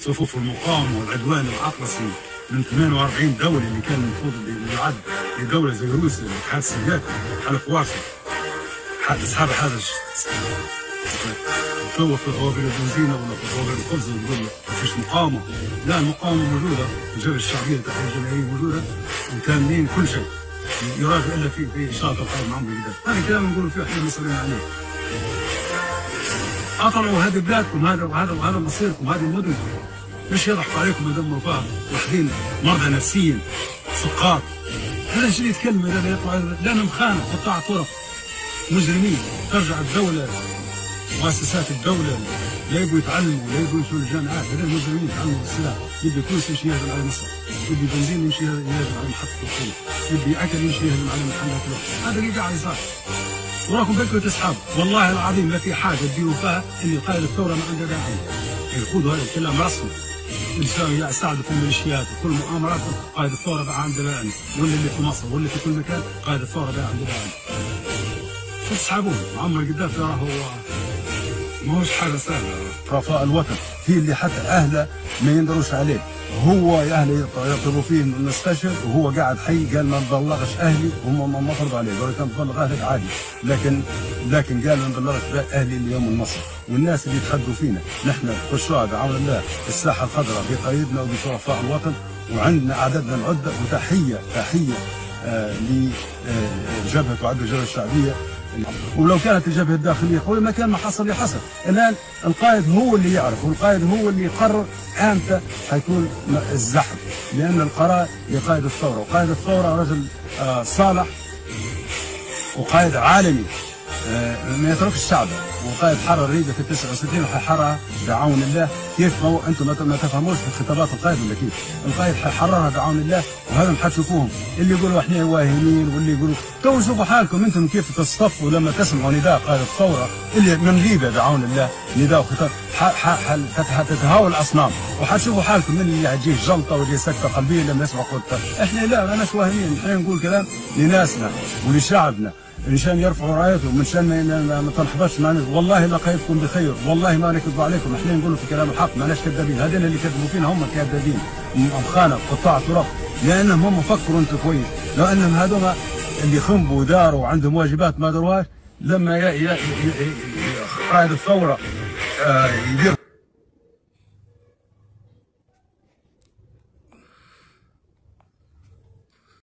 صفوف المقاومة والعدوان العطلسي من 48 دولة اللي كان المفروض يعد لدوله زي روسيا الاتحاد السوفيتي حلف وارسو حتى اصحاب هذا تو في طوابير البنزينة ولا في طوابير الخبز ونقول ما فيش مقاومة. لا المقاومة موجودة الجبهة الشعبية التحرير الجماهيرية موجودة. وكاملين كل شيء. يراد إلا في في شاطئ معهم هذا كلام نقول فيه إحنا مسؤولين عليه. أطلعوا هذه بلادكم هذا وهذا وهذا مصيركم هذه مدنكم مش يضحكوا عليكم يدمروا فيها واحدين مرضى نفسيا سقاط. هذا الشيء يتكلم هذا يطلع لأنهم خانة قطاع طرق. مجرمين. ترجع الدولة مؤسسات الدولة. لا يبغوا يتعلموا لا يبغوا يمشوا الجامعات. هذول المجرمين يتعلموا بالسلاح يبي كرسي يمشي يهجم على مصر. يبي بنزين يمشي يهجم على محطة الطرق يبي أكل يمشي يهجم على محلات الوقت هذا اللي قاعد يصير. وراكم بكرة تسحب والله العظيم ما في حاجة تديروا فيها اللي قائد الثورة ما عنده داعي يقولوا هذا الكلام رسمي. الإنسان يستعدوا في الميليشيات وكل مؤامرات قائد الثورة بقى عنده داعي واللي اللي في مصر واللي في كل مكان قائد الثورة بقى عنده داعي تسحبوه معمر القذافي راه هو. ما هوش حاجة سهله رفاء الوطن. في اللي حتى أهله ما يندروش عليه. هو اهله يطلبوا فيه نستشهد وهو قاعد حي قال ما نبلغش أهلي وهم ما فرضوا عليه. قالوا كان تبلغ أهلك عادي لكن لكن قال ما نبلغش أهلي اليوم النصر والناس اللي يتحدوا فينا نحن خشوع بعون الله الساحة الخضراء بقايدنا وبشرفاء الوطن وعندنا عددنا العدة وتحيه تحية آه لجبهة وعد الجبهه الشعبية. ولو كانت الجبهة الداخلية قوية ما كان ما حصل اللي حصل. الآن القائد هو اللي يعرف والقائد هو اللي يقرر إمتى حيكون الزحف لأن القرار لقائد الثورة. وقائد الثورة رجل آه صالح وقائد عالمي. ما يتركش الشعب. وقائد حرر ريده في 69 وحررها بعون الله. كيف ما هو أنتم ما تفهموش في خطابات القائد ولا كيف القائد حررها بعون الله وهذا حتشوفوهم اللي يقولوا إحنا واهمين واللي يقولوا تو شوفوا حالكم أنتم كيف تصطفوا لما تسمعوا نداء قائد الثورة اللي من ليبيا بعون الله. نداء وخطاب. حتتهاوى الأصنام. وحتشوفوا حالكم من اللي حتجيه جلطة واللي سكتة قلبية لما يسمعوا قوة إحنا لا ما ناس واهمين إحنا نقول كلام لناسنا ولشعبنا. مشان يرفعوا رايتهم مشان ما تنحبطش معنا والله لقيتكم بخير والله ما نكذب عليكم. إحنا نقولوا في كلام الحق ماناش كذابين. هذين اللي كذبوا فينا هم كذابين خانه قطاع طرق لأنهم هم فكروا أنتم كويس. لو أنهم هذوما اللي خنبوا وداروا وعندهم واجبات ما دروهاش لما قائد الثورة يدير